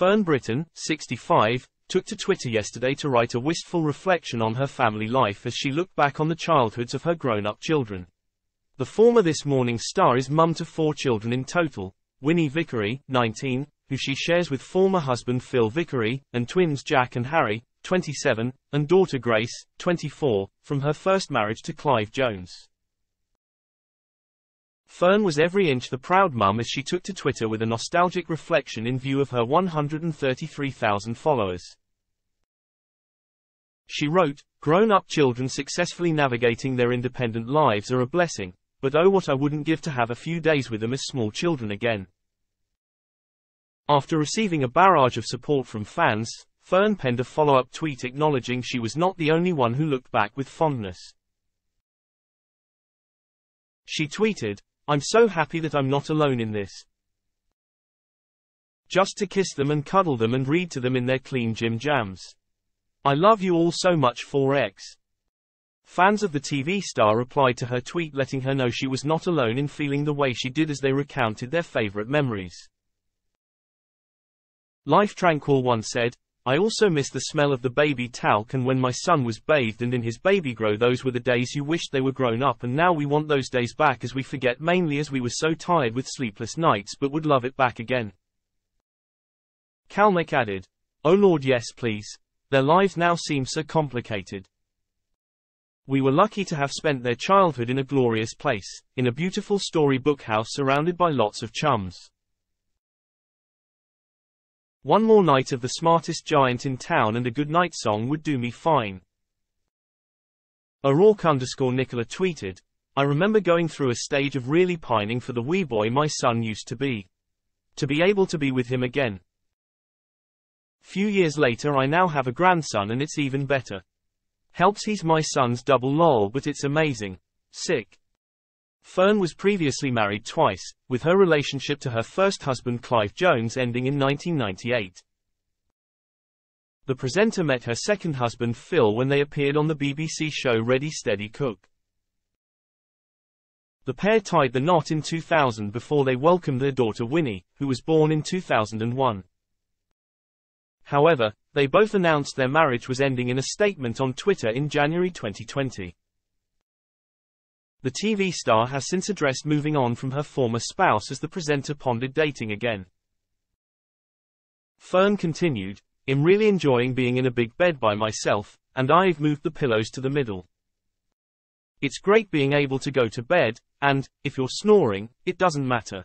Fern Britton, 65, took to Twitter yesterday to write a wistful reflection on her family life as she looked back on the childhoods of her grown-up children. The former This Morning star is mum to four children in total, Winnie Vickery, 19, who she shares with former husband Phil Vickery, and twins Jack and Harry, 27, and daughter Grace, 24, from her first marriage to Clive Jones. Fern was every inch the proud mum as she took to Twitter with a nostalgic reflection in view of her 133,000 followers. She wrote, Grown-up children successfully navigating their independent lives are a blessing, but oh what I wouldn't give to have a few days with them as small children again. After receiving a barrage of support from fans, Fern penned a follow-up tweet acknowledging she was not the only one who looked back with fondness. She tweeted, I'm so happy that I'm not alone in this. Just to kiss them and cuddle them and read to them in their clean gym jams. I love you all so much 4x. Fans of the TV star replied to her tweet letting her know she was not alone in feeling the way she did as they recounted their favorite memories. Life Tranquil once said, I also miss the smell of the baby talc and when my son was bathed and in his baby grow those were the days you wished they were grown up and now we want those days back as we forget mainly as we were so tired with sleepless nights but would love it back again. Kalmek added, Oh Lord yes please. Their lives now seem so complicated. We were lucky to have spent their childhood in a glorious place, in a beautiful storybook house surrounded by lots of chums. One more night of the smartest giant in town and a good night song would do me fine. O'Rourke underscore Nicola tweeted, I remember going through a stage of really pining for the wee boy my son used to be. To be able to be with him again. Few years later I now have a grandson and it's even better. Helps he's my son's double lol but it's amazing. Sick. Fern was previously married twice, with her relationship to her first husband Clive Jones ending in 1998. The presenter met her second husband Phil when they appeared on the BBC show Ready Steady Cook. The pair tied the knot in 2000 before they welcomed their daughter Winnie, who was born in 2001. However, they both announced their marriage was ending in a statement on Twitter in January 2020. The TV star has since addressed moving on from her former spouse as the presenter pondered dating again. Fern continued, I'm really enjoying being in a big bed by myself, and I've moved the pillows to the middle. It's great being able to go to bed, and, if you're snoring, it doesn't matter.